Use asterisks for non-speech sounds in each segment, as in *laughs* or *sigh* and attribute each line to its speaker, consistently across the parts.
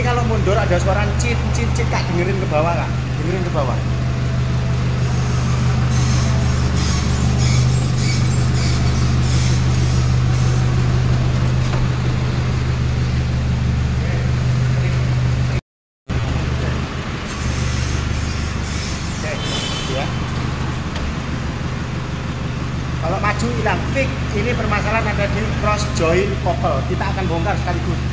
Speaker 1: ini kalau mundur ada suara cit cit cit kak dengerin ke bawah kak dengerin ke bawah ya. Kalau maju hilang fix, ini permasalahan ada di cross joint couple. Kita akan bongkar sekaligus.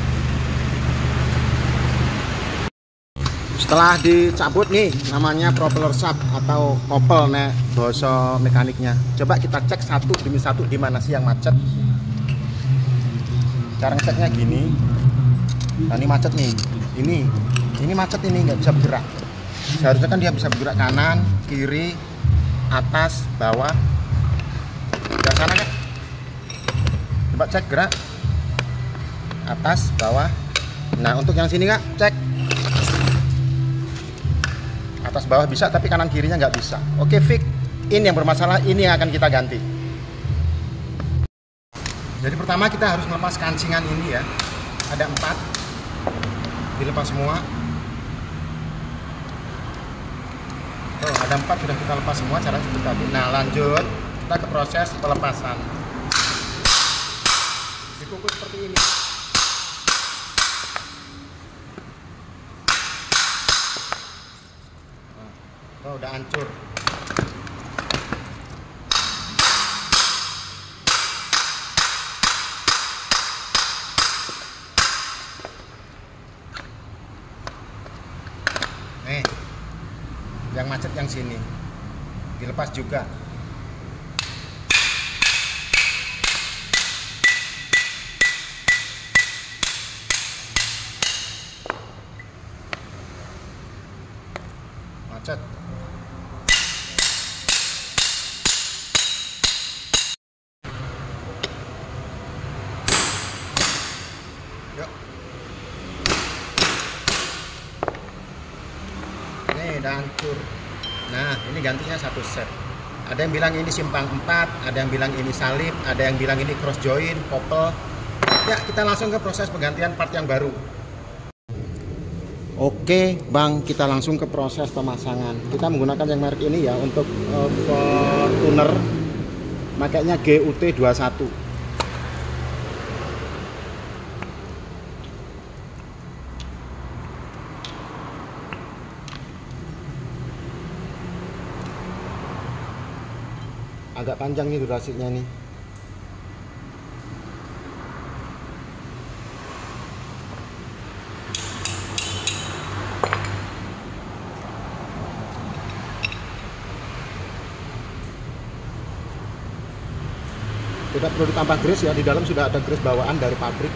Speaker 1: Setelah dicabut nih, namanya propeller shaft atau couple nek bahasa mekaniknya. Coba kita cek satu demi satu di mana sih yang macet. Cara ngeceknya gini. Nah, ini macet nih. Ini, ini macet ini nggak bisa bergerak. Seharusnya kan dia bisa bergerak kanan, kiri, atas, bawah, sebelah sana kan coba cek gerak atas bawah nah untuk yang sini kak cek atas bawah bisa tapi kanan kirinya nggak bisa. Oke fix ini yang bermasalah ini yang akan kita ganti. Jadi pertama kita harus melepas kancingan ini ya. Ada empat. Dilepas semua. Tuh, ada empat sudah kita lepas semua cara seperti tadi. Nah lanjut. Kita ke proses pelepasan. Dikukus seperti ini nah, oh, udah hancur. Nih yang macet yang sini. Dilepas juga. Macet yuk nih udah hancur nah ini gantinya satu set ada yang bilang ini simpang 4 ada yang bilang ini salib ada yang bilang ini cross joint couple ya kita langsung ke proses penggantian part yang baru Oke, Bang, kita langsung ke proses pemasangan. Kita menggunakan yang merek ini ya untuk uh, Fortuner. Makanya GUT 21. Agak panjang nih durasinya nih. tidak perlu ditambah grease ya di dalam sudah ada grease bawaan dari pabrik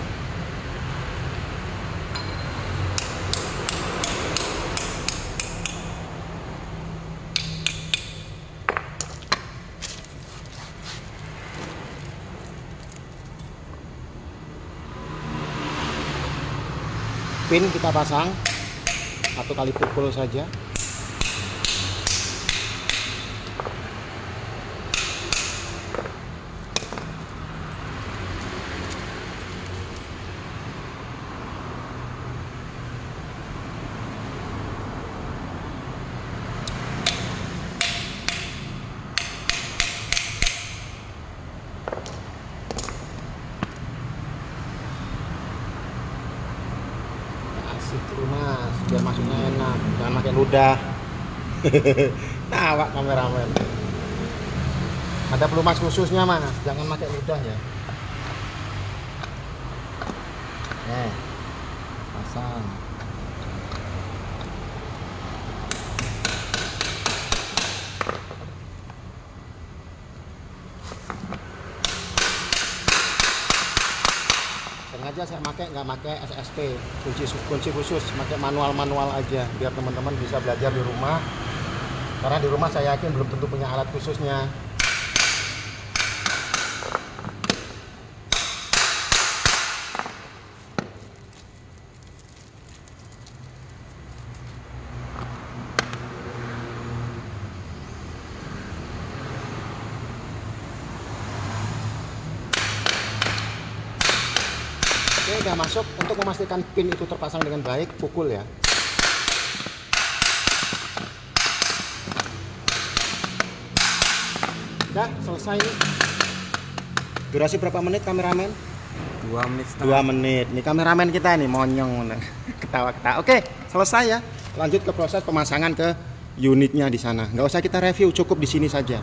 Speaker 1: pin kita pasang. Satu kali pukul saja biar masuknya enak jangan pakai ludah. *laughs* Tawa kameramen. Ada pelumas khususnya mas. Jangan pakai ludah ya. Eh pasang sengaja saya pakai nggak pakai SSP kunci kunci khusus pakai manual manual aja biar teman-teman bisa belajar di rumah. Karena di rumah saya yakin belum tentu punya alat khususnya Udah masuk untuk memastikan pin itu terpasang dengan baik pukul ya. Udah selesai nih. Durasi berapa menit kameramen?
Speaker 2: Dua menit setengah.
Speaker 1: Dua menit. Nih kameramen kita nih monyong. *laughs* Ketawa-ketawa. Oke selesai ya. Lanjut ke proses pemasangan ke unitnya di sana. Nggak usah kita review cukup di sini saja